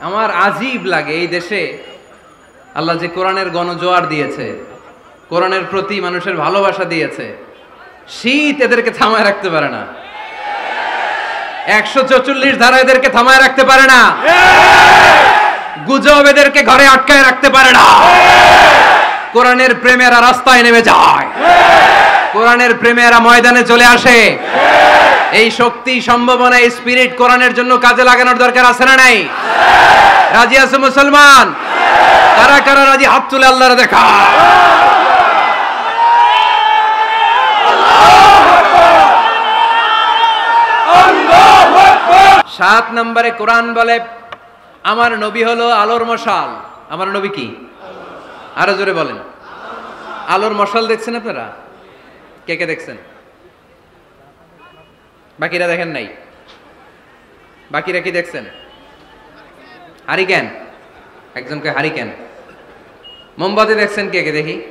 আমার আজীব লাগে এই দেশে। আল্লাহ যে কোরআনের গণজোয়ার দিয়েছে, কোরআনের প্রতি মানুষের ভালোবাসা দিয়েছে, শীত এদেরকে থামায় রাখতে পারে না। একশো চৌচল্লিশ ধারা এদেরকে থামায় রাখতে পারে না। গুজব এদেরকে ঘরে আটকায় রাখতে পারে না। কোরআনের প্রেমেরা রাস্তায় নেমে যায়। কোরআনের প্রেমেরা ময়দানে চলে আসে। এই শক্তি, সম্ভাবনা এই স্পিরিট কোরআনের জন্য কাজে লাগানোর দরকার আছে না নাই? রাজি আছে মুসলমান? কারা কারা রাজি? হাত তুলে আল্লাহর দেখা। সাত নম্বরে কোরআন বলে, আমার নবী হলো আলোর মশাল। আমার নবী কি? আরও জোরে বলেন। আলোর মশাল দেখছেন আপনারা? কে কে দেখছেন? বাকিরা দেখেন নাই। বাকিরা কি দেখছেন? হারিকেন। একজনকে হারিকেন। মোমবাতি দেখছেন কে কে দেখি?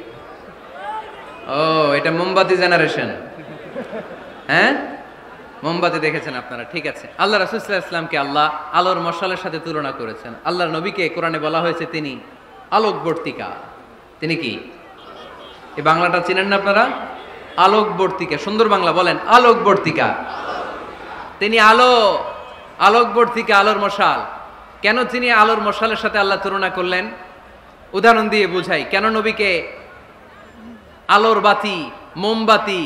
ও, এটা মোমবাতি জেনারেশন হ্যাঁ? মোমবাতি দেখেছেন আপনারা, ঠিক আছে। আল্লাহ রাসুল্লাহ ইসলামকে আল্লাহ আলোর মশালের সাথে তুলনা করেছেন। আল্লাহর নবীকে কোরআনে বলা হয়েছে তিনি আলোকবর্তিকা। তিনি কি? এই বাংলাটা চিনেন না আপনারা? আলোকবর্তিকা, সুন্দর বাংলা বলেন, আলোকবর্তিকা। তিনি আলো আলোকবর্তিকা আলোর মশাল। কেন তিনি আলোর মশালের সাথে আল্লাহ তুলনা করলেন? উদাহরণ দিয়ে বুঝাই, কেন নবীকে আলোর বাতি, মোমবাতি,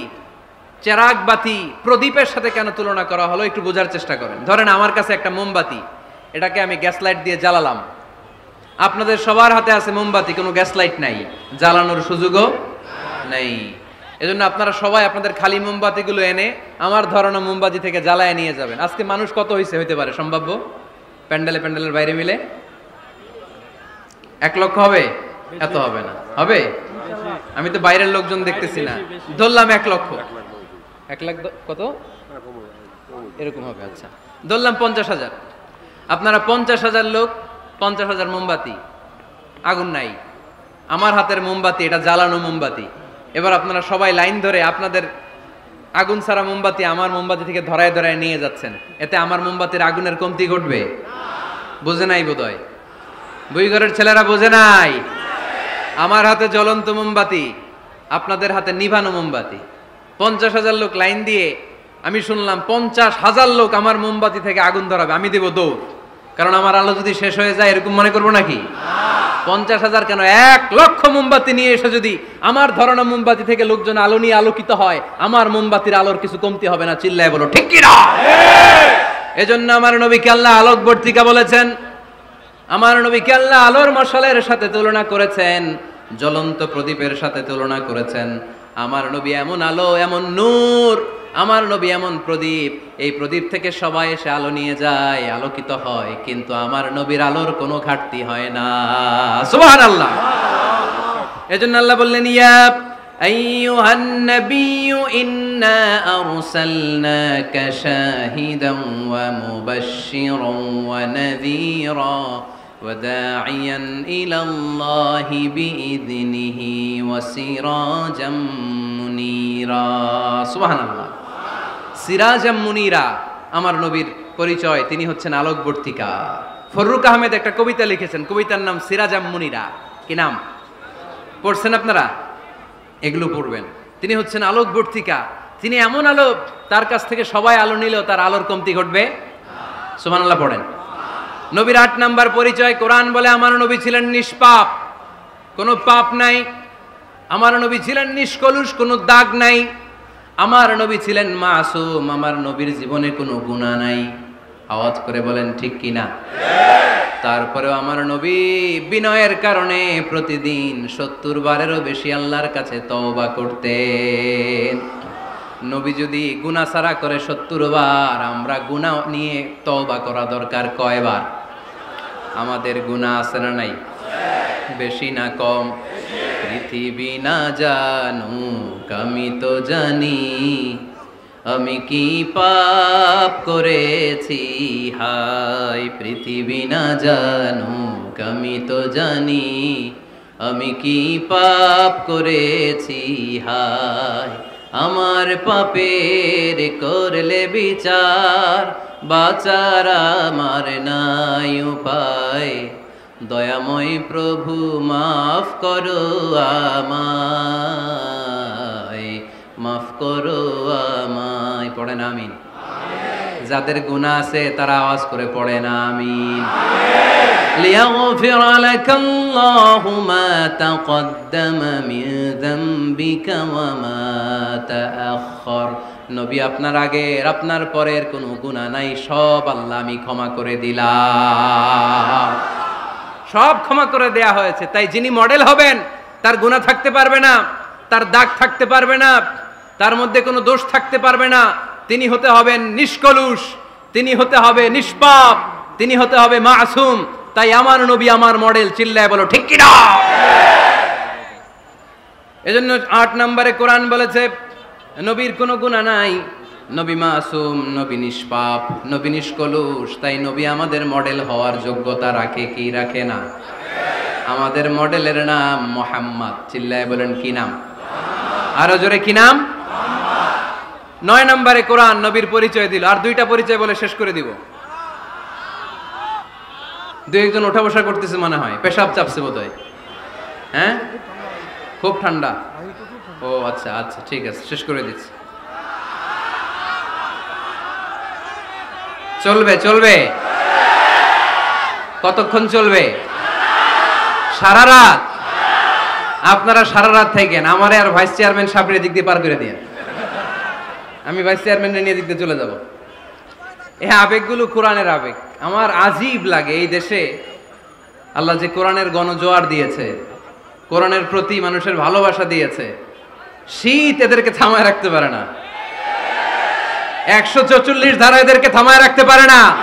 চেরাগ বাতি, প্রদীপের সাথে কেন তুলনা করা হলো? একটু বোঝার চেষ্টা করেন। ধরেন আমার কাছে একটা মোমবাতি, এটাকে আমি গ্যাস লাইট দিয়ে জ্বালালাম। আপনাদের সবার হাতে আছে মোমবাতি, কোনো গ্যাস লাইট নাই। জ্বালানোর সুযোগও নেই। এজন্য আপনারা সবাই আপনাদের খালি মোমবাতিগুলো এনে আমার ধরানো মোমবাতি থেকে জ্বালায় নিয়ে যাবেন। আজকে মানুষ কত হয়েছে হইতে পারে, সম্ভাব্য? প্যান্ডেলে প্যান্ডেলের বাইরে মিলে? এক লক্ষ হবে? এত হবে না। হবে? আমি তো বাইরের লোকজন দেখতেছি না। ধরলাম এক লক্ষ। এক লাখ কত? এরকম হবে আচ্ছা। ধরলাম পঞ্চাশ হাজার। আপনারা পঞ্চাশ হাজার লোক, পঞ্চাশ হাজার মোমবাতি। আগুন নাই। আমার হাতের মোমবাতি, এটা জ্বালানো মোমবাতি। এবার আপনারা সবাই লাইন ধরে আপনাদের আগুন ছাড়া মোমবাতি আমার মোমবাতি থেকে ধরায় ধরায় নিয়ে যাচ্ছেন। এতে আমার মোমবাতির আগুনের কমতি ঘটবে। বোঝে নাই বোধহয়? বই ঘরের ছেলেরা বোঝে নাই? আমার হাতে জ্বলন্ত মোমবাতি, আপনাদের হাতে নিভানো মোমবাতি। পঞ্চাশ হাজার লোক লাইন দিয়ে আমি শুনলাম পঞ্চাশ হাজার লোক আমার মোমবাতি থেকে আগুন ধরাবে। আমি দেব দৌড়। কারণ আমার আলো যদি শেষ হয়ে যায়, এরকম মনে করব নাকি? পঞ্চাশ হাজার কেন? এক লক্ষ মোমবাতি নিয়ে এসে যদি আমার ধরনের মোমবাতি থেকে লোকজন আলো নিয়ে আলোকিত হয়, আমার মোমবাতির আলোর কিছু কমতি হবে না, চিল্লায় বলো, ঠিক কিনা এজন্য আমার নবীকে আল্লাহ আলোকবর্তিকা বলেছেন, আমার নবীকে আল্লাহ আলোর মশালের সাথে তুলনা করেছেন, জ্বলন্ত প্রদীপের সাথে তুলনা করেছেন, আমার নবী এমন আলো, এমন নূর আমার নবী এমন প্রদীপ এই প্রদীপ থেকে সবাই এসে আলো নিয়ে যায় আলোকিত হয় কিন্তু আমার নবীর আলোর কোনো ঘাটতি হয় না সুবহানাল্লাহ এজন্য আল্লাহ বললেন ইয়া أيها النبي إنا أرسلناك شاهدا ومبشرا ونذيرا وداعيا إلى الله بإذنه وسراجا منيرا سبحان الله সিরাজাম মুনিরা, আমার নবীর পরিচয়, তিনি হচ্ছেন আলোকবর্তিকা। ফররুক আহমেদ একটা কবিতা লিখেছেন, কবিতার নাম সিরাজাম মুনিরা। কি নাম? পড়ছেন আপনারা? এগুলো পড়বেন। তিনি হচ্ছেন আলোকবর্তিকা। তিনি এমন আলো, তার কাছ থেকে সবাই আলো নিলেও তার আলোর কমতি ঘটবে? সুবহানাল্লাহ, পড়েন। নবীর আট নাম্বার পরিচয়, কোরআন বলে, আমার নবী ছিলেন নিষ্পাপ। কোনো পাপ নাই। আমার নবী ছিলেন নিষ্কলুষ, কোনো দাগ নাই। আমার নবী ছিলেন মাসুম, আমার নবীর জীবনে কোনো গুণা নাই। আওয়াজ করে বলেন, ঠিক কিনা তারপরেও আমার নবী বিনয়ের কারণে প্রতিদিন সত্তর বারেরও বেশি আল্লাহর কাছে তওবা করতেন। নবী যদি গুনাহ সারা করে সত্তর বার, আমরা গুনাহ নিয়ে তওবা করা দরকার কয়বার? আমাদের গুনাহ আছে না নাই? বেশি না কম? পৃথিবী না জানুক আমি তো জানি। আমি কি পাপ করেছি? হাই পৃথিবী না জানুক আমি তো জানি। আমি কি পাপ করেছি? হাই আমার পাপের করলে বিচার, বাচার আমার নাই উপায়। দয়াময় প্রভু মাফ করো আমায় মাফ করো আমায় পড়েন আমিন যাদের গুনাহ আছে তারা আওয়াজ করে পড়েন আমিন ليغفر لك الله ما تقدم من ذنبك وما تأخر নবী আপনার আগের আপনার পরের কোনো গুনাহ নাই সব আল্লাহ আমি ক্ষমা করে দিলাম সব ক্ষমা করে দেয়া হয়েছে। তাই যিনি মডেল হবেন, তার গুণা থাকতে পারবে না, তার দাগ থাকতে পারবে না, তার মধ্যে কোনো দোষ থাকতে পারবে না। তিনি হতে হবেন নিষ্কলুষ, তিনি হতে হবে নিষ্পাপ, তিনি হতে হবে মাসুম। তাই আমার নবী আমার মডেল চিল্লায় বলো, ঠিক কিনা? এজন্য আট নম্বরে কোরআন বলেছে, নবীর কোনো গুণা নাই। নবী মাসুম, নবী নিষ্পাপ, নবী নিষ্কলুষ, তাই নবী আমাদের মডেল হওয়ার যোগ্যতা রাখে কি রাখে না? আমাদের মডেলের নাম মোহাম্মদ। চিল্লায় বলেন, কি নাম? আরও জোরে, কি নাম? নয় নম্বরে কোরআন নবীর পরিচয় দিল। আর দুইটা পরিচয় বলে শেষ করে দিব। দু একজন ওঠা বসা করতেছে মনে হয়। পেশাব চাপছে বোধ হয় হ্যাঁ? খুব ঠান্ডা। ও আচ্ছা আচ্ছা ঠিক আছে, শেষ করে দিচ্ছি। চলবে চলবে। কতক্ষণ চলবে? সারা রাত? আপনারা সারা রাত থাকেন, আমারে আর ভাইস চেয়ারম্যান সাহেবের দিক দিয়ে পার করে দিয়ে আমি ভাইস চেয়ারম্যানের নিয়ে দিক দিয়ে চলে যাব। এই আবেগগুলো কোরআনের আবেগ। আমার আজীব লাগে এই দেশে। আল্লাহ যে কোরআনের গণজোয়ার দিয়েছে, কোরআনের প্রতি মানুষের ভালোবাসা দিয়েছে, শীত এদেরকে থামায় রাখতে পারে না। একশো চৌচল্লিশ ধারা এদেরকে থামায় রাখতে পারে না।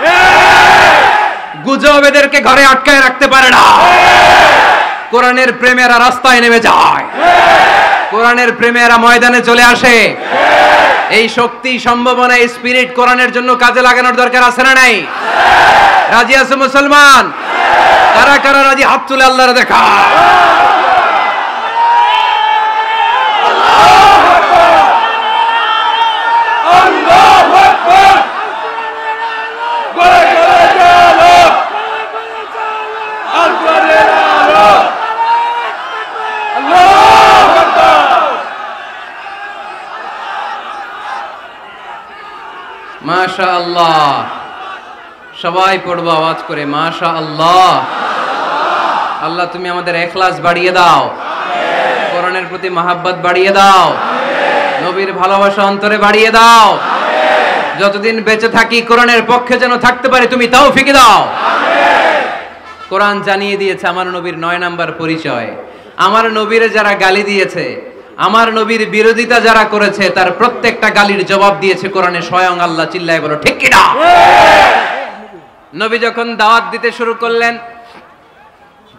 গুজব এদেরকে ঘরে আটকায় রাখতে পারে না। কোরআনের প্রেমেরা রাস্তায় নেমে যায়। কোরআনের প্রেমেরা ময়দানে চলে আসে। এই শক্তি, সম্ভাবনা স্পিরিট কোরআনের জন্য কাজে লাগানোর দরকার আছে না নাই? রাজি আছে মুসলমান? কারা কারা রাজি? হাত তুলে আল্লাহর দেখা। মাশা আল্লাহ সবাই পড়ব, আওয়াজ করে মাশা আল্লাহ আল্লাহ তুমি আমাদের এখলাস বাড়িয়ে দাও। কোরআনের প্রতি মাহাব্বত বাড়িয়ে দাও। নবীর ভালোবাসা অন্তরে বাড়িয়ে দাও। যতদিন বেঁচে থাকি, কোরআনের পক্ষে যেন থাকতে পারে, তুমি তাও ফিকে দাও। কোরআন জানিয়ে দিয়েছে আমার নবীর নয় নাম্বার পরিচয়। আমার নবীরে যারা গালি দিয়েছে আমার নবীর বিরোধিতা যারা করেছে, তার প্রত্যেকটা গালির জবাব দিয়েছে কোরআনে, স্বয়ং আল্লাহ চিল্লায় বলো, ঠিক কিনা নবী যখন দাওয়াত দিতে শুরু করলেন,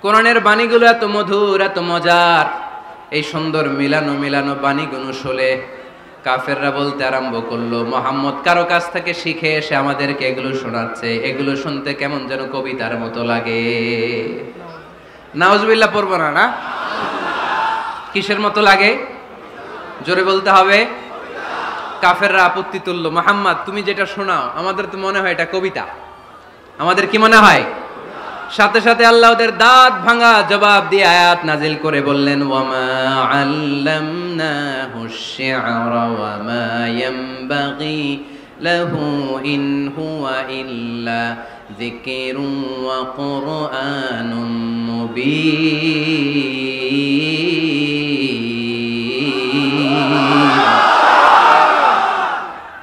কোরআনের বাণীগুলো এত মধুর, এত মজার, এই সুন্দর মিলানো মিলানো বাণীগুলো শোলে কাফেররা বলতে আরম্ভ করল, মোহাম্মদ, কারও কাছ থেকে শিখে এসে আমাদেরকে এগুলো শোনাচ্ছে, এগুলো শুনতে কেমন যেন কবিতার মতো লাগে। নাওজবিল্লা পড়ব না না? কিসের মতো লাগে? জোরে বলতে হবে। কাফেররা আপত্তি তুললো মোহাম্মদ, তুমি যেটা শোনাও, আমাদের তো মনে হয় এটা কবিতা। আমাদের কি মনে হয়? সাথে সাথে আল্লাহ ওদের দাঁত ভাঙা জবাব দিয়ে আয়াত নাজিল করে বললেন, ওয়ামা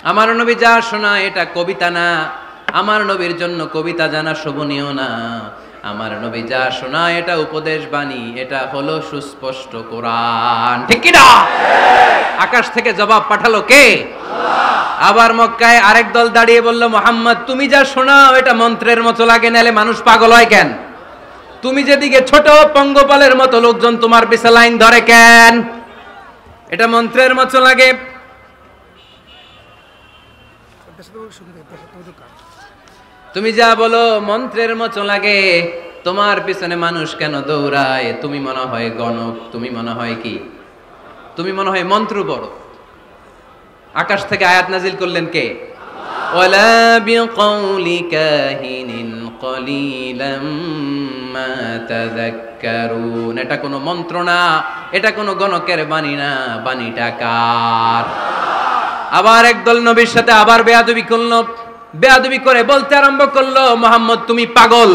আমার নবী যা শোনা, এটা কবিতা না। আমার নবীর জন্য কবিতা জানা শোভনীয় না। আমার নবী যা শোনা, এটা উপদেশ বাণী। এটা হলো সুস্পষ্ট কোরআন। ঠিক কি না আকাশ থেকে জবাব পাঠালো কে? আবার মক্কায় আরেক দল দাঁড়িয়ে বলল, মোহাম্মদ, তুমি যা শোনাও, এটা মন্ত্রের মতো লাগে নালে মানুষ পাগল হয় কেন? তুমি যেদিকে ছোট পঙ্গপালের মতো লোকজন, তোমার পিছে লাইন ধরে কেন? এটা মন্ত্রের মতো লাগে। তুমি যা বলো মন্ত্রের মতো লাগে। তোমার পিছনে মানুষ কেন দৌড়ায়? তুমি মনে হয় গণক, তুমি মনে হয় কি? তুমি মনে হয় মন্ত্র বড় আকাশ থেকে আয়াত নাজিল করলেন কে? ওয়ালা বিকাউলি قليلا ما تذكرون এটা কোনো মন্ত্র না এটা কোনো গণকের বাণী না বাণীটা কার আবার একদল নবীর সাথে আবার বেয়াদবি করলো বেয়াদবি করে বলতে আরম্ভ করলো মোহাম্মদ তুমি পাগল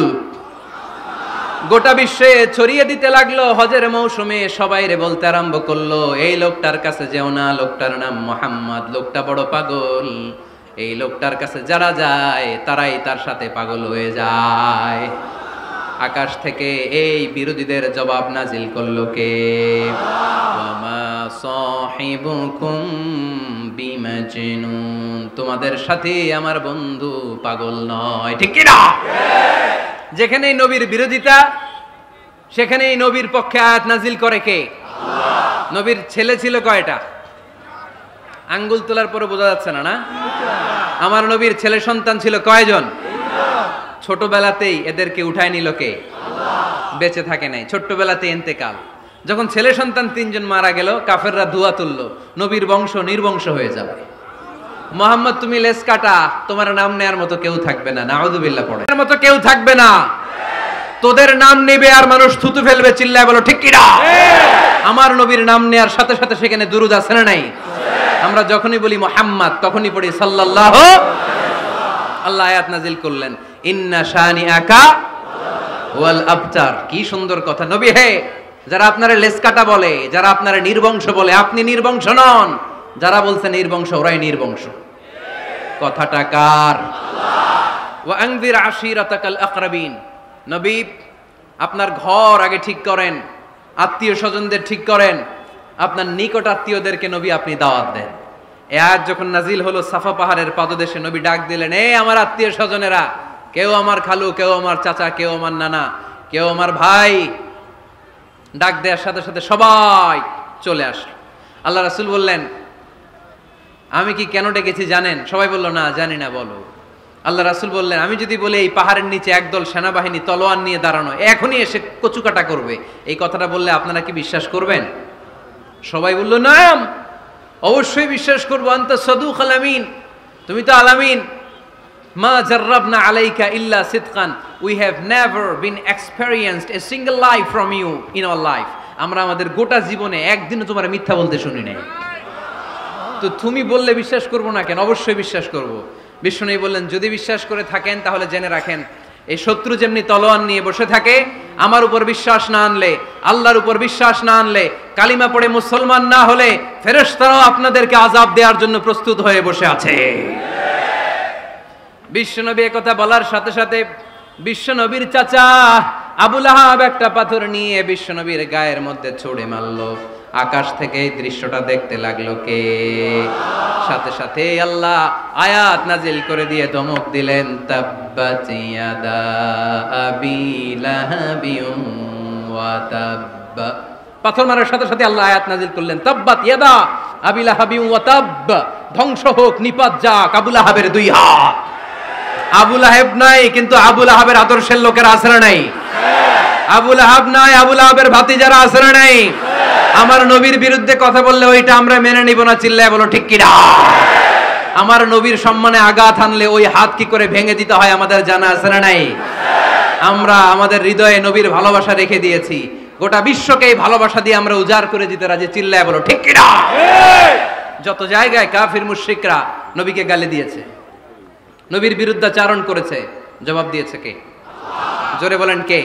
গোটা বিশ্বে ছড়িয়ে দিতে লাগলো হজের মৌসুমে সবাই রে বলতে আরম্ভ করলো এই লোকটার কাছে যেও না লোকটার নাম মোহাম্মদ লোকটা বড় পাগল এই লোকটার কাছে যারা যায়, তারাই তার সাথে পাগল হয়ে যায়। আকাশ থেকে এই বিরোধীদের জবাব নাজিল করল কে? তোমাদের সাথে আমার বন্ধু পাগল নয়। ঠিক কি না যেখানেই নবীর বিরোধিতা, সেখানেই নবীর পক্ষে আয়াত নাজিল করে কে? নবীর ছেলে ছিল কয়টা? আঙ্গুল তোলার পরে বোঝা যাচ্ছে না না? আমার নবীর ছেলে সন্তান ছিল কয়জন? ছোটবেলাতেই এদেরকে উঠায় নিল কে? বেঁচে থাকে নাই, ছোট্টবেলাতে এন্তেকাল। যখন ছেলে সন্তান তিনজন মারা গেল, কাফেররা ধোয়া তুলল, নবীর বংশ নির্বংশ হয়ে যাবে। মোহাম্মদ, তুমি লেস কাটা, তোমার নাম নেয়ার মতো কেউ থাকবে না নাউদুবিল্লাহ পড়ে। এর মতো কেউ থাকবে না। তোদের নাম নেবে আর মানুষ থুতু ফেলবে, চিল্লায় বলো, ঠিক কিনা? আমার নবীর নাম নেয়ার সাথে সাথে সেখানে দুরুদ আছে না নাই? আমরা যখনই বলি মোহাম্মদ, তখনই পড়ি সাল্লাল্লাহু আল্লাহ আয়াত নাজিল করলেন, ইন্না শানি আকা ওয়াল আবতার। কি সুন্দর কথা। নবী হে, যারা আপনারা লেস কাটা বলে, যারা আপনারা নির্বংশ বলে, আপনি নির্বংশ নন। যারা বলছে নির্বংশ, ওরাই নির্বংশ। কথাটা কার? ওয়া আনজির আশিরাতাকাল আকরাবিন। নবী, আপনার ঘর আগে ঠিক করেন। আত্মীয় স্বজনদের ঠিক করেন। আপনার নিকট আত্মীয়দেরকে নবী আপনি দাওয়াত দেন। এ আয়াত যখন নাজিল হলো, সাফা পাহাড়ের পাদদেশে নবী ডাক দিলেন, এ আমার আত্মীয় স্বজনেরা, কেউ আমার খালু, কেউ আমার চাচা, কেউ আমার নানা, কেউ আমার ভাই। ডাক দেওয়ার সাথে সাথে সবাই চলে আসলো। আল্লাহ রাসূল বললেন, আমি কি কেন ডেকেছি জানেন? সবাই বলল, না, জানি না, বলো। আল্লাহ রাসুল বললেন, আমি যদি বলি এই পাহাড়ের নিচে একদল সেনাবাহিনী তলোয়ার নিয়ে দাঁড়ানো, এখনই এসে কচুকাটা করবে। এই কথাটা বললে আপনারা কি বিশ্বাস করবেন? সবাই বলল, নাম, অবশ্যই বিশ্বাস করব, আন্ত সদুক আলামিন তুমি তো আলামিন মা জার্রাবনা আলাইকা ইল্লা সিদকান। We have never been experienced a single life from you in our life আমরা আমাদের গোটা জীবনে একদিনও তোমার মিথ্যা বলতে শুনি নাই তো তুমি বললে বিশ্বাস করব না কেন? অবশ্যই বিশ্বাস করব। বিষ্ণু বললেন, যদি বিশ্বাস করে থাকেন, তাহলে জেনে রাখেন, এই শত্রু যেমনি তলোয়ার নিয়ে বসে থাকে, আমার উপর বিশ্বাস না আনলে, আল্লাহর উপর বিশ্বাস না আনলে, কালিমা পড়ে মুসলমান না হলে, ফেরেশতারাও আপনাদেরকে আজাব দেওয়ার জন্য প্রস্তুত হয়ে বসে আছে। বিশ্বনবী কথা বলার সাথে সাথে বিশ্বনবীর চাচা আবুল আহাব একটা পাথর নিয়ে বিশ্বনবীর গায়ের মধ্যে ছুড়ে মারলো। আকাশ থেকে এই দৃশ্যটা দেখতে লাগল কে? সাথে সাথে আল্লাহ আয়াত নাজিল করে দিয়ে ধমক দিলেন পাথর মারার সাথে সাথে আল্লাহ আয়াত নাজিল করলেন, তাব্বাত ইয়াদা আবি লাহাবিউম ওয়া তাব্ব। ধ্বংস হোক, নিপাত যাক আবুল আহাবের দুই হাত। আবুল আহেব নাই, কিন্তু আবুল আহাবের আদর্শের লোকের আসরা নাই? আবুল আহাব নাই আবুল আহাবের ভাতি যারা আসরা নাই? আমার নবীর বিরুদ্ধে কথা বললে ওইটা আমরা মেনে নিব না, চিল্লায় বলো, ঠিক কিনা? আমার নবীর সম্মানে আঘাত আনলে ওই হাত কি করে ভেঙে দিতে হয় আমাদের জানা আছে না নাই? আমরা আমাদের হৃদয়ে নবীর ভালোবাসা রেখে দিয়েছি। গোটা বিশ্বকে এই ভালোবাসা দিয়ে আমরা উজাড় করে দিতে রাজি, চিল্লায় বলো, ঠিক কিনা? যত জায়গায় কাফির, মুশরিকরা নবীকে গালি দিয়েছে, নবীর বিরুদ্ধাচারণ করেছে, জবাব দিয়েছে কে? জোরে বলেন কে?